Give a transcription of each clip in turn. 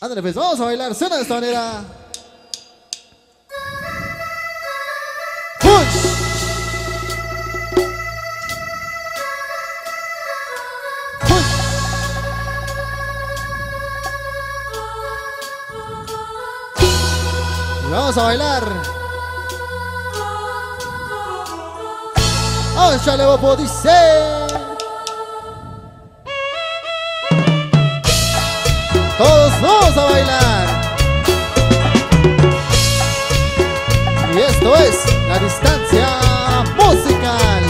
Ándale, pues vamos a bailar. Suena de esta manera. ¡Push! Vamos a bailar. ¡Oh, chale, bopo! Dice. Vamos a bailar. Y esto es la distancia musical.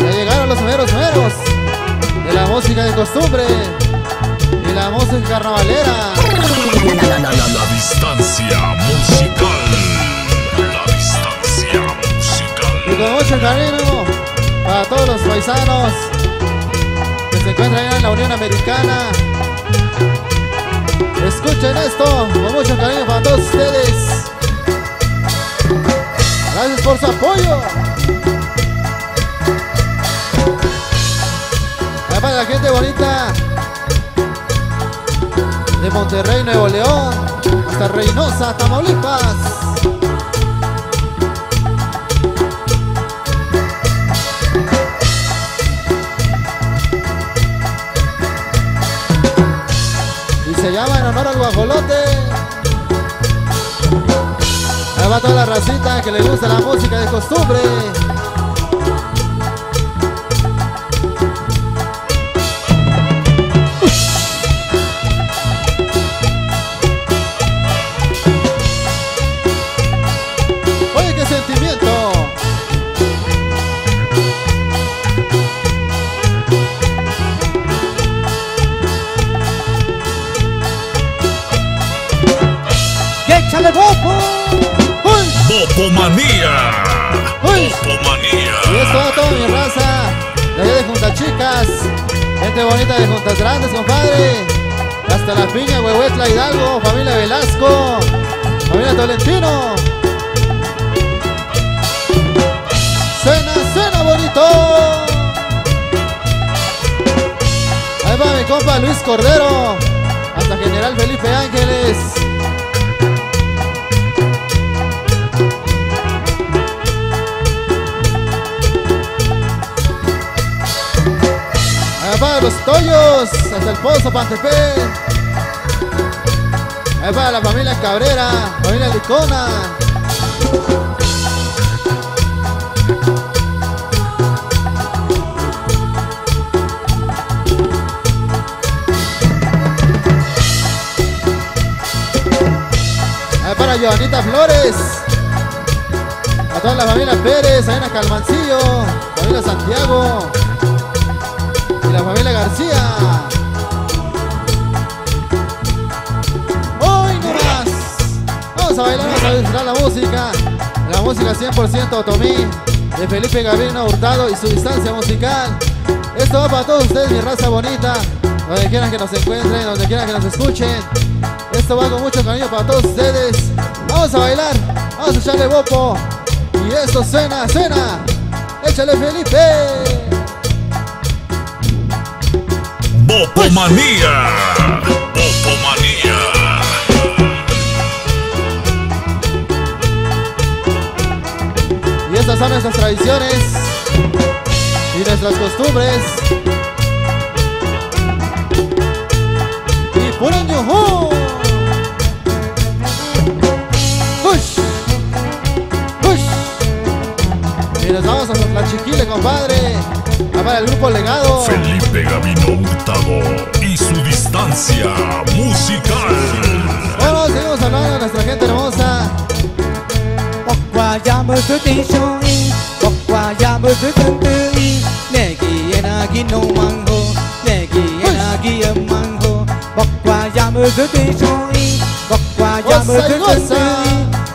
Ya llegaron los meros meros de la música de costumbre y la música carnavalera. La, la, la, la, la distancia musical. La distancia Y musical. con mucho cariño para todos los paisanos que se encuentran en la Unión Americana. Escuchen esto con mucho cariño para todos ustedes. Gracias por su apoyo. Ahí Para la gente bonita de Monterrey, Nuevo León, hasta Reynosa, Tamaulipas. Se llama en honor al guajolote. Ahí va toda la racita que le gusta la música de costumbre. ¡Uy! Bopomanía. ¡Uy! Y va a toda mi raza de allá de Juntas Chicas, gente bonita de Juntas Grandes, compadre. Hasta la piña, Huehuetla, Hidalgo, familia Velasco, familia Tolentino. Suena, suena bonito. Ahí va mi compa Luis Cordero, hasta General Felipe Ángeles. Para los Toyos, hasta el Pozo, Pantepec. Ahí para la familia Cabrera, familia Licona. Ahí para Joanita Flores. A toda la familia Pérez, ahí en Calmancillo, familia Santiago la familia García. Hoy no más. Vamos a bailar, vamos a disfrutar la música. La música 100% Otomí de Felipe Gabriel Hurtado y su distancia musical. Esto va para todos ustedes, mi raza bonita. Donde quieran que nos encuentren, donde quieran que nos escuchen. Esto va con mucho cariño para todos ustedes. Vamos a bailar, vamos a echarle bopo. Y esto suena, suena. Échale Felipe. Bopomanía. Bopomanía. Y estas son nuestras tradiciones y nuestras costumbres. Y por año ¡Push! ¡Push! Y nos vamos a la chiquile, compadre. Para el grupo legado. Felipe Gavino Hurtado y su distancia musical. Bueno, seguimos hablando de nuestra gente hermosa.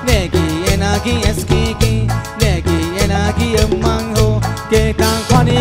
Negi enagi eskiki, negi enagi emango, que tan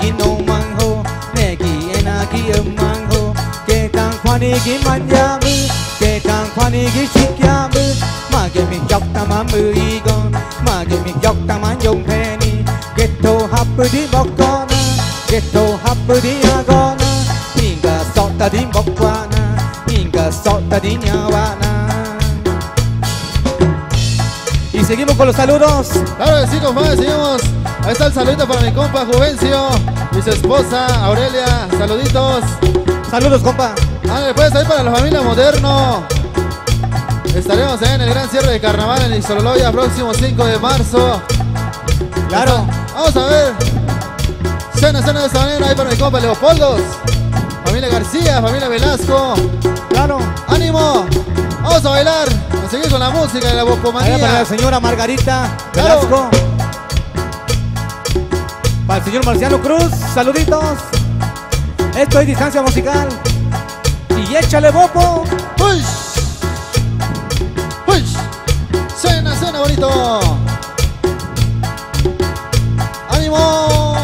ki no mang ho ne ki ena ki um mang ho ke khoan đi ki man ya kể ke khoan đi ki chik ya mu mà ke mi chok ta ma mu y con mà ke mi chok ta ma yong the ni get to hap di bok ko na get to đi di ya go mình inga so ta di bok kwa na inga so ta di nya wa na Y seguimos con los saludos. Claro, sí, compadre, seguimos. Ahí está el saludito para mi compa Juvencio y su esposa Aurelia. Saluditos. Saludos compa Ándale, pues ahí para la familia Moderno. Estaremos ahí en el gran cierre de carnaval en Ixololoya, próximo 5 de marzo. Claro Vamos a ver. Cena, cena de esta manera ahí para mi compa Leopoldos. Familia García, familia Velasco. Claro ¡Ánimo! Vamos a bailar. A seguir con la música de la Allá para la bocomanía. señora Margarita Claro. Velasco Para el señor Marciano Cruz Saluditos Esto es distancia musical Y échale bopo ¡Push! ¡Push! ¡Cena, cena bonito! ¡Ánimo!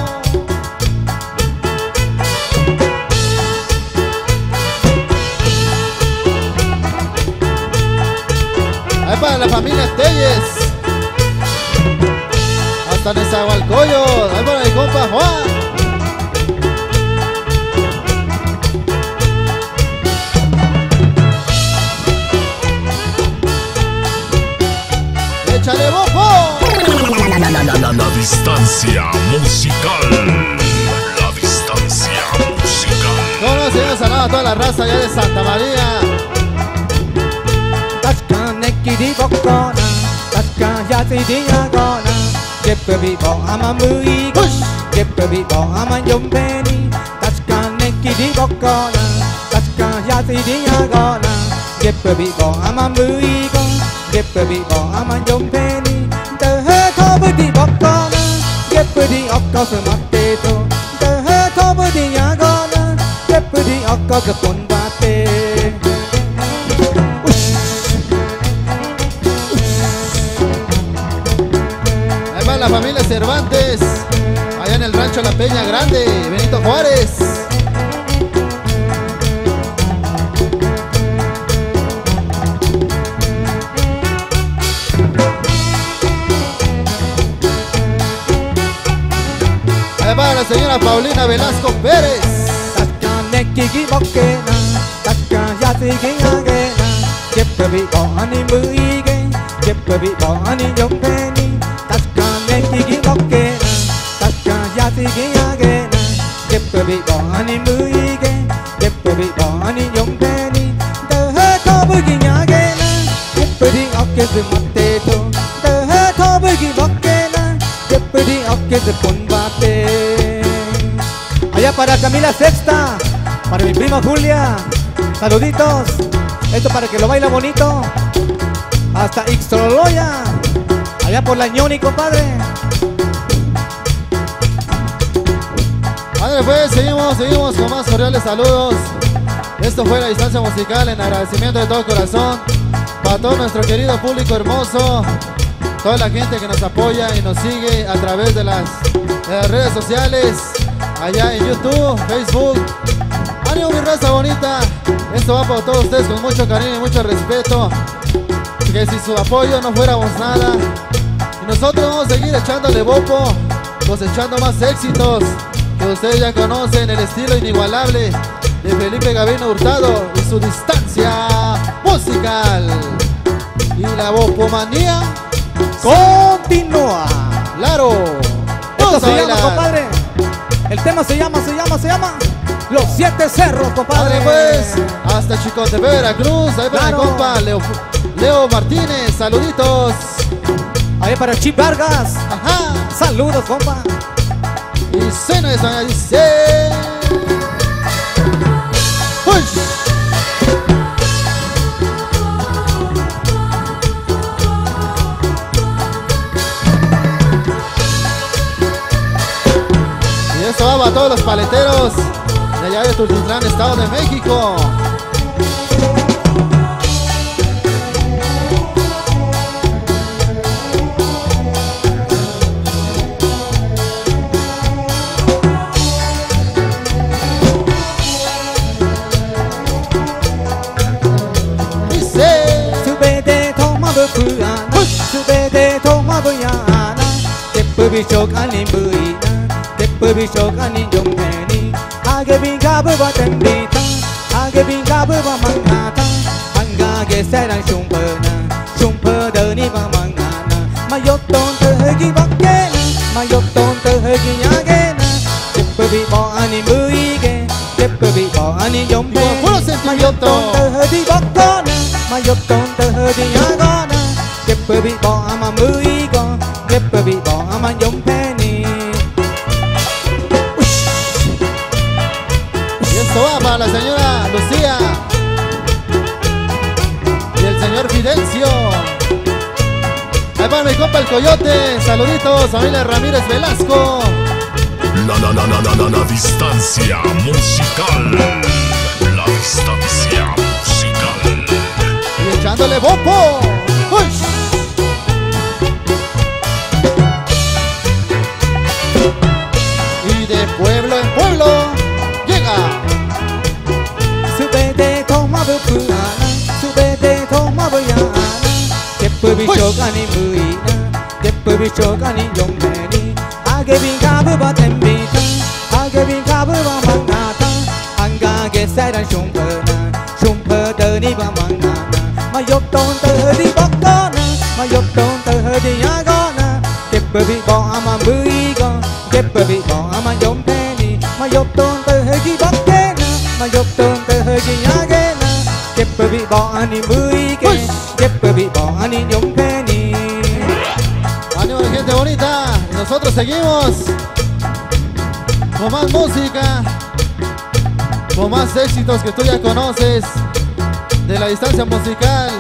Ahí para la familia Telles. Hasta Nezahualcóyotl. Ahí para mi compa Juan. ¡Échale bojo! La, la, la, la, la distancia musical. La distancia musical. No, no, señor Salado, a toda la raza allá de Santa María. Tashka neki di bokona Skip a bebop, I'm a mooey Push. Skip a bebop, I'm a young penny. That's can neki di gokona That's can yati di agona a bebop, I'm a mooey Skip a bebop, I'm a young penny. The hurt over the bokona Skip a di okko sa mateto The hurt over the agona Skip a di okko sa la familia Cervantes. Allá en el rancho La Peña Grande. Benito Juárez. Ahí va la señora Paulina Velasco Pérez. Agena Jeppe bi bo ani mui ge Jeppe bi bo ani gi yasi gi agena Jeppe bi bo ani mui ge Jeppe bi bo ani yompeni Tờ hê thô bư gi agena Jeppe di okke se matte to hê thô bư gi bokena Jeppe di okke se pun bate Allá para Camila Sexta, para mi prima Julia, saluditos. Esto para que lo baila bonito. Hasta Ixtololoya, allá por la ñoni, compadre. Pues, seguimos, seguimos con más cordiales saludos. Esto fue la distancia musical en agradecimiento de todo corazón para todo nuestro querido público hermoso, toda la gente que nos apoya y nos sigue a través de las, de las redes sociales, allá en YouTube, Facebook. Ánimo mi raza bonita, esto va para todos ustedes con mucho cariño y mucho respeto. Que sin su apoyo no fuéramos nada. Y nosotros vamos a seguir echándole bopo, cosechando más éxitos ustedes ya conocen, el estilo inigualable de Felipe Gavino Hurtado y su distancia musical. Y la bopomanía, Continúa. claro. Esto se llama, compadre. El tema se llama, se llama, se llama Los Siete Cerros, compadre. Padre pues, hasta Chicote, Veracruz, ahí para Claro. mi compa Leo- Leo Martínez, saluditos. Ahí para Chip Vargas. Ajá. Saludos, compa. Y cena de San dice. ¡Uy! Y esto va para todos los paleteros de allá de Tultitlán, Estado de México. bichok ani bui tepu bichok ani jong tani age binga bu ba tendi ta age binga bu ba manga ta. Manga ge chung chumpa na chung chumpa de ni ba manga na mayok ton te hegi bakke na mayok ton te hegi yage na. Tepu bi bo ani bui ge tepu bi bo ani jong ge mayok ton te hegi bakke na mayok ton te hegi yage na. Tepu bi bo ama bui compa el coyote. Saluditos, familia Ramírez Velasco. La la la la la la la distancia musical. La distancia musical. Y echándole bombo. ¡Uy! Y de pueblo en pueblo llega. sube de toma de toma bu ya ana che poi bi cho ka ni mui na che poi bi cho ka ni yom penny age bi ga bu ba tem bi ta age bi ga bu ba ma na ta anga ge sai ran shung pe na shung pe de ni ba ma na na ma yok ton te di bok ko na ma yok ton te di ya go na che poi bi bo ama mui poi bi bo ani mui ge che poi bi bo ani yom penny Ánimo gente bonita. Y nosotros seguimos con más música, con más éxitos que tú ya conoces de la distancia musical,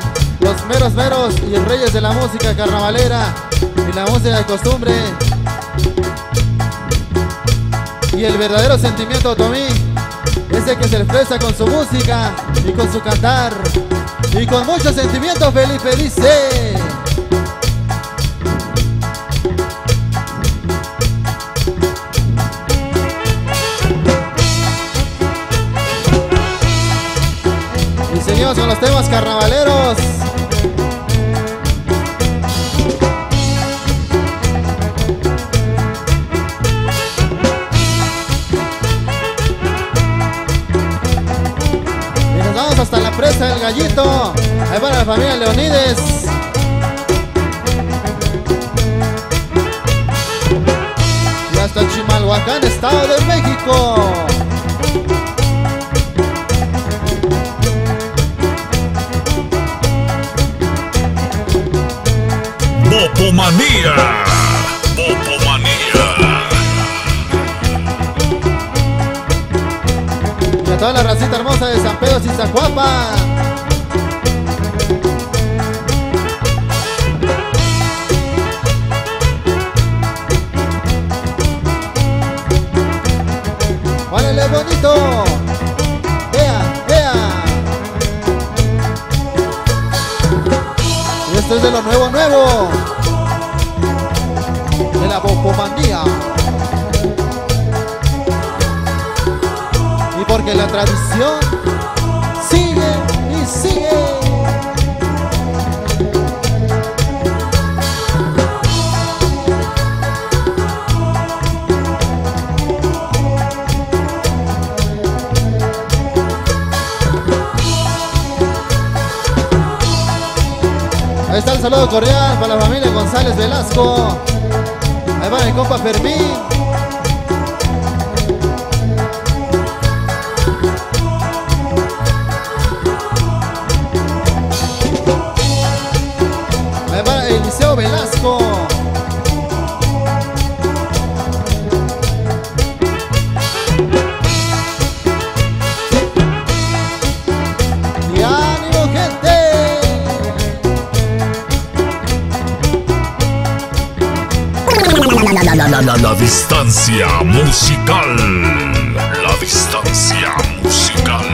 los meros meros y reyes de la música carnavalera y la música de costumbre. Y el verdadero sentimiento Tomí ese que se expresa con su música y con su cantar y con mucho sentimiento Felipe dice. Y seguimos con los temas carnavaleros. De De la Bopomandía. Y porque la tradición está el saludo cordial para la familia González Velasco. Ahí va mi compa Fermín. La, la, la distancia musical. La distancia musical.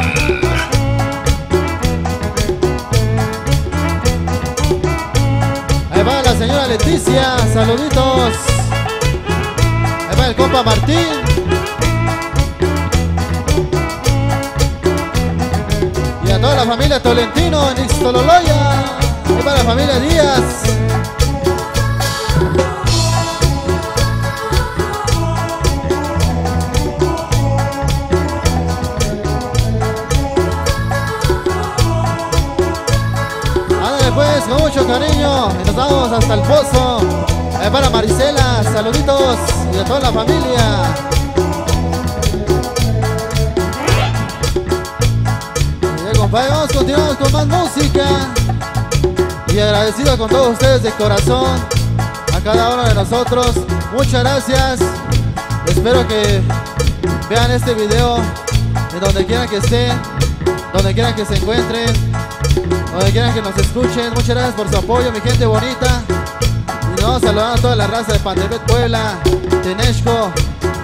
Ahí va la señora Leticia, saluditos. Ahí va el compa Martín. Y a toda la familia Tolentino en Ixtololoya. Ahí va la familia Díaz. Con mucho cariño. Y nos vamos hasta el pozo. Ahí para Marisela, saluditos. Y a toda la familia. Y vamos, continuamos con más música. Y agradecido con todos ustedes de corazón. A cada uno de nosotros. Muchas gracias. Espero que vean este video en donde quieran que estén, donde quieran que se encuentren donde quieran que nos escuchen. Muchas gracias por su apoyo, mi gente bonita. Y saludamos a toda la raza de Pantepet Puebla, Tenexco,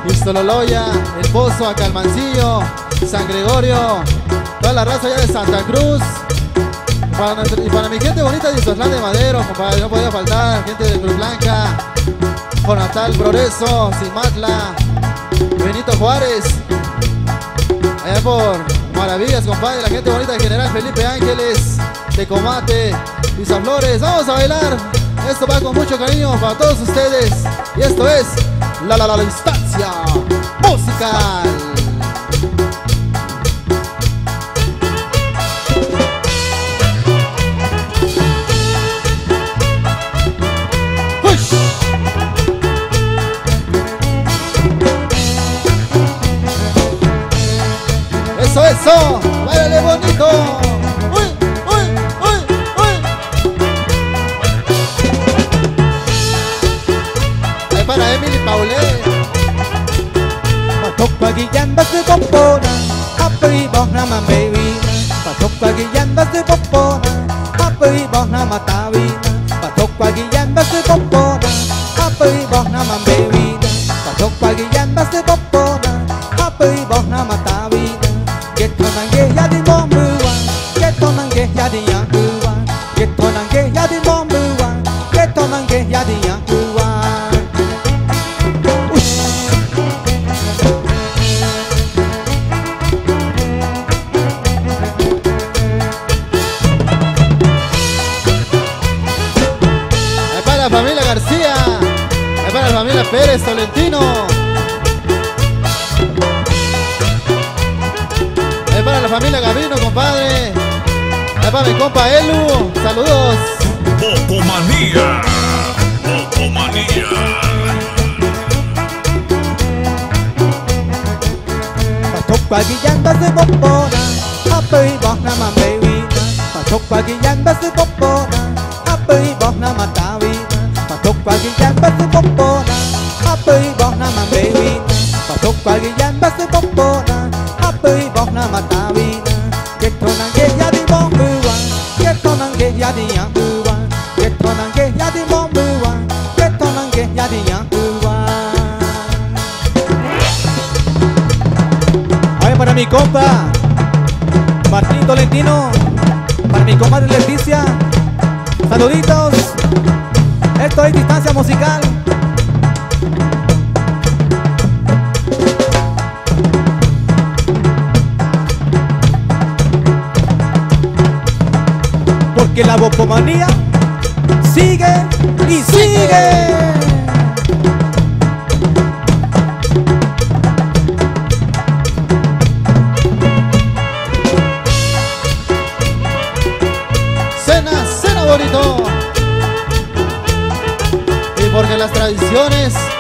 Ixtololoya, El Pozo, Acalmancillo, San Gregorio, toda la raza allá de Santa Cruz. Y para, mi gente bonita de Izotlán de Madero, compadre, no podía faltar, gente de Cruz Blanca, Natal Progreso, Simatla, Benito Juárez, allá por Maravillas, compadre, la gente bonita de General Felipe Ángeles, de Comate, Flores. Vamos a bailar. Esto va con mucho cariño para todos ustedes. Y esto es La La La, la Distancia Musical. Pérez Tolentino. Ahí para la familia Gavino, compadre. Ahí para mi compa Elu. Saludos. Popomanía. Popomanía. Patok pagi yan basi popona Happy boh nama bewina Patok pagi yan basi popona Happy boh nama tawina Patok pagi yan basi popona para mi compa Martín Tolentino. Para mi comadre Leticia. Saluditos. Esto es distancia musical Porque la bopomanía sigue y sigue. Cena, cena bonito. Y porque las tradiciones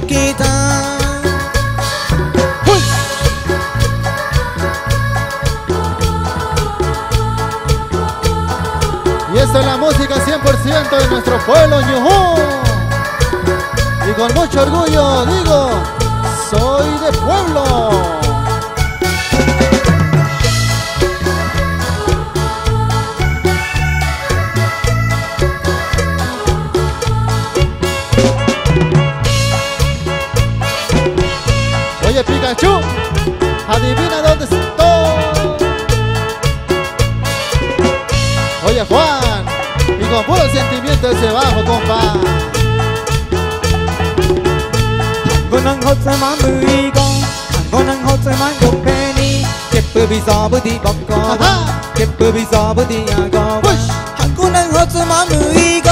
nuestro pueblo Ñujú. Y con mucho orgullo digo, soy de pueblo. Oye Pikachu, adivina dónde estoy. Oye Juan, con puro sentimiento ese bajo, compa. 한국은 호수만 무이고 한국은 호수만 용패니 예쁘비서 부디 먹고 와 아하! 예쁘비서 부디 야고 와 푸시! 한국은 호수만 무이고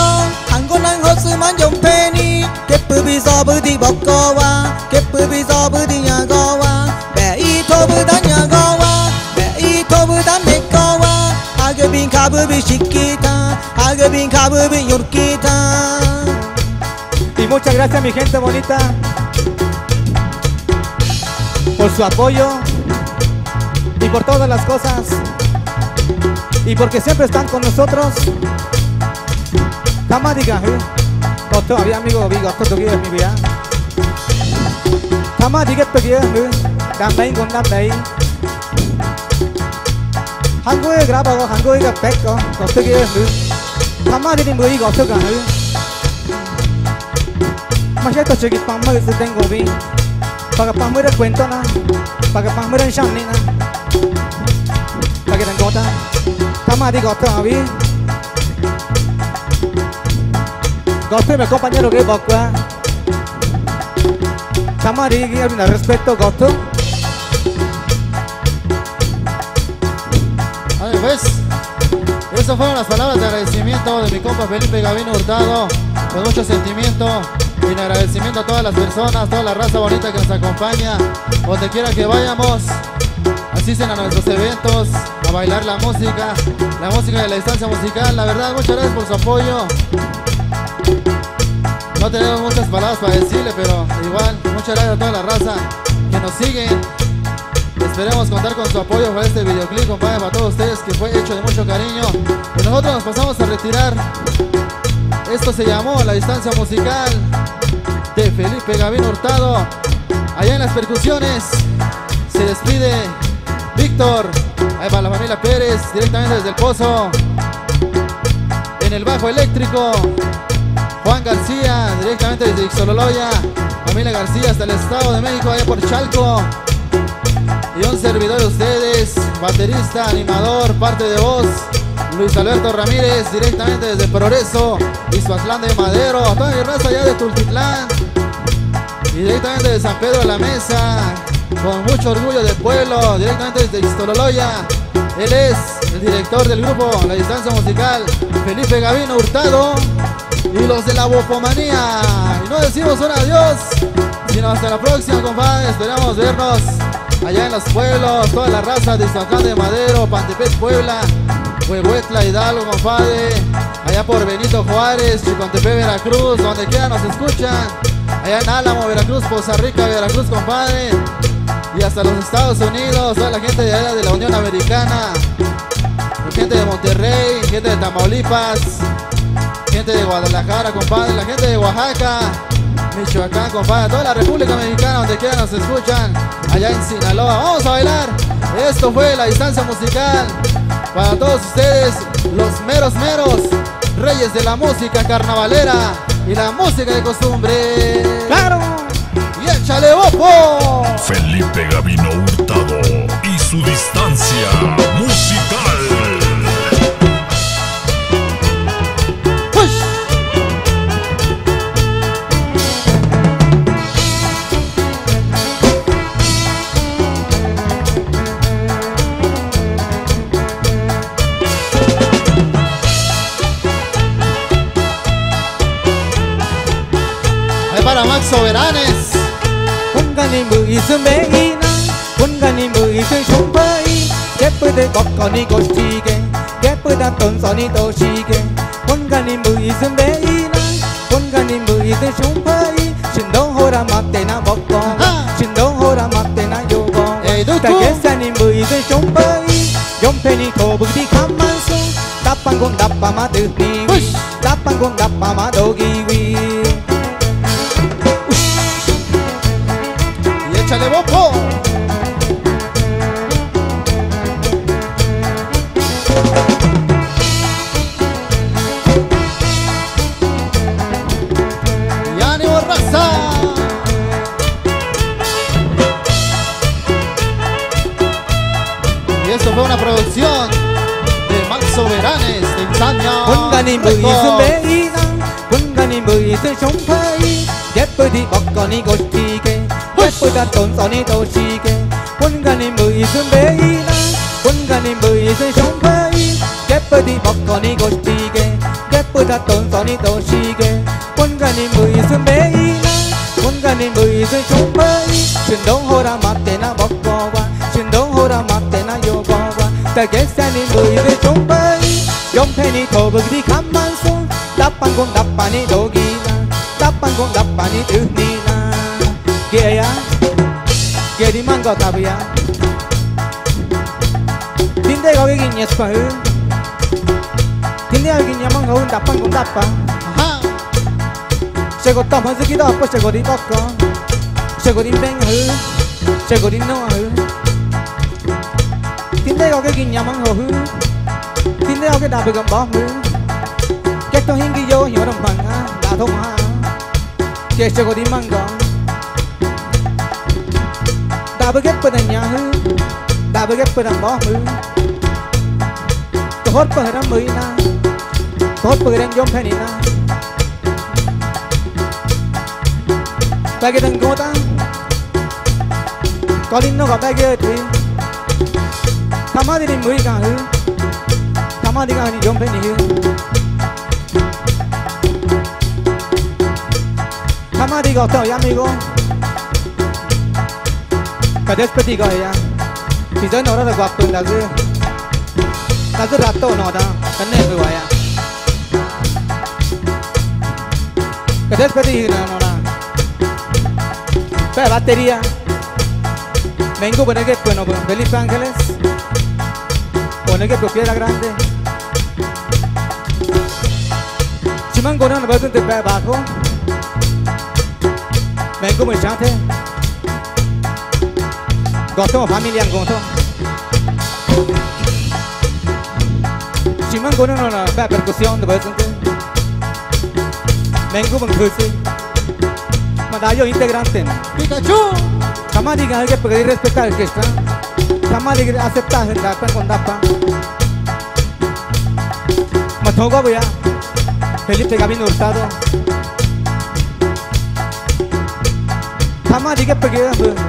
한국은 호수만 용패니 예쁘비서 부디 먹고 와 예쁘비서 부디 야고 와 매이 토부단 야고 와 매이 토부단 내고 와 하급인 가부비 시키다 Y muchas gracias mi gente bonita por su apoyo y por todas las cosas y porque siempre están con nosotros. Tamadiga, ¿eh? No todavía amigo vigo todo que es mi vida. Tamadiga to기에 그 담배인 건 담배. 한국에 그라바고 한국에 백거 어떻게 그 tamadi리 뭐 이거 어떻게 하는? Masyado 저기 빵 먹을 때 땡고비. Pagapang mo rin kwento na Pagapang mo rin siyang nina Pagkitang kota Tama di goto abi Goto mi compañero que bokwa Tama di gi abina respeto goto Ay, pues, esas fueron las palabras de agradecimiento de mi compa Felipe Gavino Hurtado, con mucho sentimiento y en agradecimiento a todas las personas, toda la raza bonita que nos acompaña, donde quiera que vayamos, asisten a nuestros eventos, a bailar la música, la música de la distancia musical, la verdad, muchas gracias por su apoyo. No tenemos muchas palabras para decirle, pero igual, muchas gracias a toda la raza que nos siguen. Esperemos contar con su apoyo para este videoclip, compadre, para todos ustedes, que fue hecho de mucho cariño. Y nosotros nos pasamos a retirar. Esto se llamó La Distancia Musical de Felipe Gavino Hurtado. Allá en las percusiones se despide Víctor. Ahí va la familia Pérez, directamente desde el Pozo. En el bajo eléctrico, Juan García, directamente desde Ixololoya. Familia García hasta el Estado de México, allá por Chalco. Y un servidor de ustedes, baterista, animador, parte de voz, Luis Alberto Ramírez, directamente desde Progreso, Izhuatlán de Madero, toda mi raza allá de Tultitlán, y directamente de San Pedro de la Mesa, con mucho orgullo del pueblo, directamente desde Ixtololoya. Él es el director del grupo La Distancia Musical, Felipe Gavino Hurtado, y los de la Bopomanía. Y no decimos un adiós, sino hasta la próxima, compadre. Esperamos vernos allá en los pueblos, toda la raza de Izhuatlán de Madero, Pantepec, Puebla, Huehuetla, Hidalgo, compadre, allá por Benito Juárez, Chicontepec, Veracruz, donde quiera nos escuchan, allá en Álamo, Veracruz, Poza Rica, Veracruz, compadre, y hasta los Estados Unidos, toda la gente de allá de la Unión Americana, gente de Monterrey, gente de Tamaulipas, gente de Guadalajara, compadre, la gente de Oaxaca, Michoacán, compadre, toda la República Mexicana, donde quiera nos escuchan, allá en Sinaloa. Vamos a bailar. Esto fue la distancia musical para todos ustedes, los meros meros, reyes de la música carnavalera y la música de costumbre. ¡Claro! ¡Y échale bopo! Felipe Gavino Hurtado y su distancia musical. Max Soberanes. 공간이 무슨 매이나 공간이 무슨 숑파이 예쁘대 걷거니 고시게 예쁘다 돈선이 도시게 공간이 무슨 매이나 공간이 무슨 숑파이 신동호라 막대나 먹고 아하. 신동호라 막대나 요거 에이, 누구? 다계산이 무슨 숑파이 용펜이 도부디 가만소 나빵공 나빠마드니 푸시. 나빵공 나빠마도기위 échale boco. Y ánimo raza. Y esto fue una producción de Max Soberanes de Italia. 공간이 무슨 매이나 공간이 무슨 숑파이 예쁘디 먹거니 고시게 ga tốn gió ni tôn chi kê quân ga ni mười dương bế y na. Quân ga ni mười dương sống bế y. Kép bơ đi bọc có ni gột chi kê kép bơ ta tôn gió ni tôn chi kê quân ga ni mười dương bế y na. Quân ga ni mười dương sống bế y. Chuyển đông hồ ra mặt tên na bọc bò qua. Chuyển đông hồ ra mặt tên na yo bò qua. Ta ghé xe ni mười dương sống bế y. Dòng thế ni thô bực đi khám man xuống đắp bằng con đắp bà ni đồ ghi na đắp bằng con đắp bà ni thứ ni na. Kia yeah. 個答案。點解我呢件嘢水？點解有件嘢掹好搭翻咁搭法？哈！這個當盤子幾多？不這個點多個？這個點冰好？這個點弄好？點解我呢件嘢掹好？點解我嘅搭配咁薄好？激到興幾多？有人問啊，打通啊！這這個點掹講？dabagepananyahu dabagepanambahu kohot paharamuina kohot pagarang jom đi bagedang gota kolinno ga bagetri tamadini mui ga hu tamadi ga ni jom phani hu tamadi ga to yami go Kadespedigoya. Bizo nora da guap tun lagu. Lagu rato noda. Kenne kuaya. Kadespedigoya nora. Pe bateria. Vengo por aquí, bueno, con Felipe Ángeles. Con el que propiedad grande. Chimangona no va a sentir pe bajo. Vengo muy chante. Goto familia goto. Chimán con una pe percusión de voz de. Vengo con cruce. Madayo integrante. Pikachu. Sama diga que pedir respetar el que está. Sama diga aceptar el dapa con dapa. Matoga voy a Felipe Gavino Hurtado. Sama diga pedir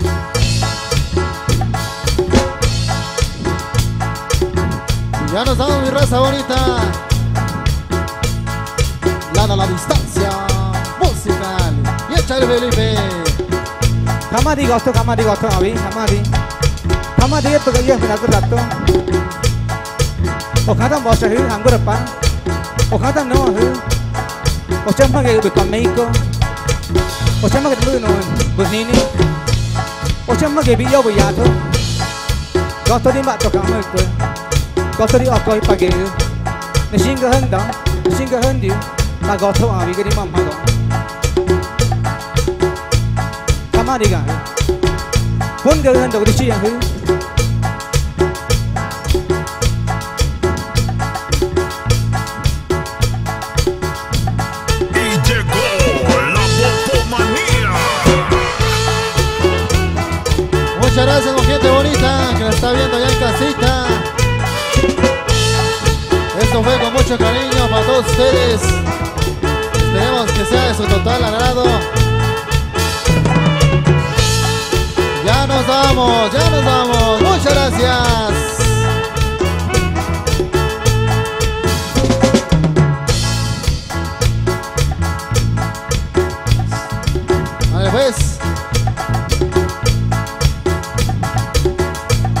ya nos damos mi raza bonita. Lana la distancia musical. Y échale Felipe. Kama di gosto, kama di gosto abi, kama di. Kama di itu kaya mina tu rato. O kata bosa hu, anggur apa? O kata no hu. O chama que bu Mexico. O chama que tu no bunini. O chama que bi yo bu yato. Gosto di mbak to kama itu. Gosto di okoi pagi. Muchas gracias, gente bonita que la está viendo ya en casita. Mucho cariño para todos ustedes. Esperemos que sea de su total agrado. Ya nos vamos, ya nos vamos. Muchas gracias. Vale pues.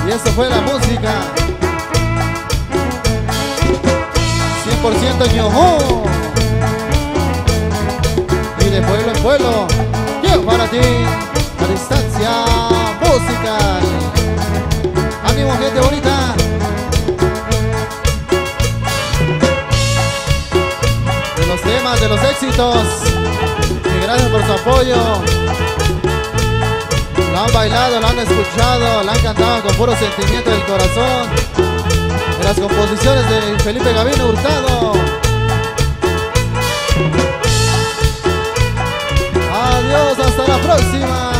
Y esto fue la música. 100% ñojo. Y de pueblo en pueblo. Yo para ti. A distancia musical. Ánimo gente bonita. De los temas, de los éxitos. Y gracias por su apoyo. Lo han bailado, lo han escuchado, lo han cantado con puro sentimiento del corazón. Las composiciones de Felipe Gavino Hurtado. Adiós, hasta la próxima.